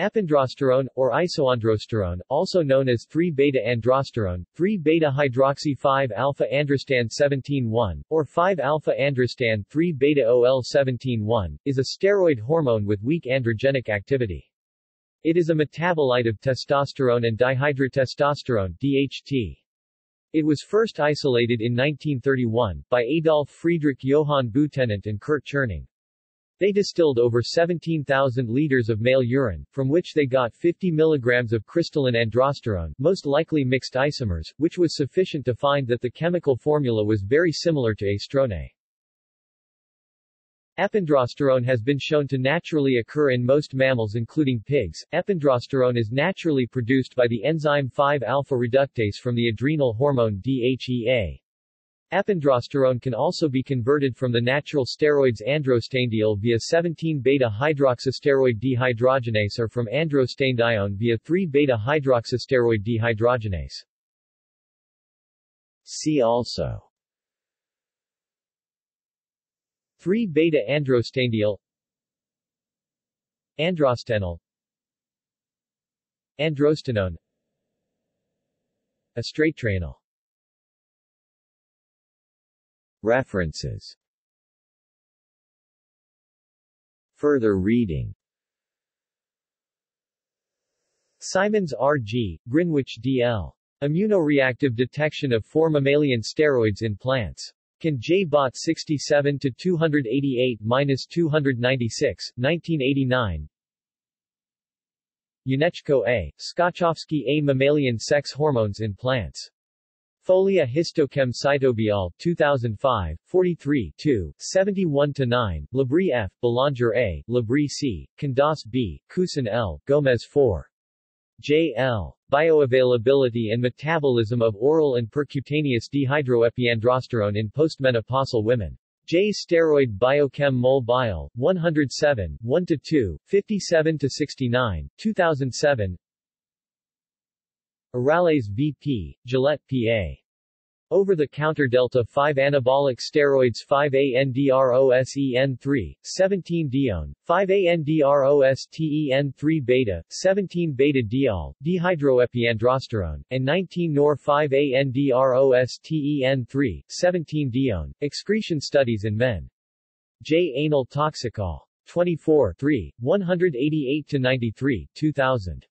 Epiandrosterone, or isoandrosterone, also known as 3-beta-androsterone, 3-beta-hydroxy-5-alpha-androstan 17-1, or 5-alpha-androstan 3-beta-OL-17-1, is a steroid hormone with weak androgenic activity. It is a metabolite of testosterone and dihydrotestosterone DHT. It was first isolated in 1931, by Adolf Friedrich Johann Butenandt and Kurt Tscherning. They distilled over 17,000 liters of male urine, from which they got 50 milligrams of crystalline androsterone, most likely mixed isomers, which was sufficient to find that the chemical formula was very similar to estrone. Epiandrosterone has been shown to naturally occur in most mammals including pigs. Epiandrosterone is naturally produced by the enzyme 5-alpha reductase from the adrenal hormone DHEA. Epiandrosterone can also be converted from the natural steroids androstenediol via 17-beta-hydroxysteroid dehydrogenase or from androstenedione via 3-beta-hydroxysteroid dehydrogenase. See also 3-beta-androstenediol Androstenol Androstenone Estratetraenol References Further reading Simons R.G., Grinwich D.L. Immunoreactive detection of 4 mammalian steroids in plants. Can J. Bot 67-288-296, 1989. Janeczko A. Skoczowski A. Mammalian sex hormones in plants. Folia Histochem Cytobiol 2005, 43 2, 71-9, Labrie F., Belanger A., Labrie C., Candas B., Cusan L., Gomez 4. J. L. Bioavailability and metabolism of oral and percutaneous dehydroepiandrosterone in postmenopausal women. J. Steroid Biochem Mol Biol, 107, 1-2, 57-69, 2007 Uralets VP, Gillette PA. Over-the-counter delta-5 anabolic steroids 5-ANDROSEN3, 17-dione, 5-ANDROSTEN3-beta, 17-beta-diol, dehydroepiandrosterone, and 19-nor-5-ANDROSTEN3, 17-dione, excretion studies in men. J. Anal Toxicol. 24 3, 188-93, 2000.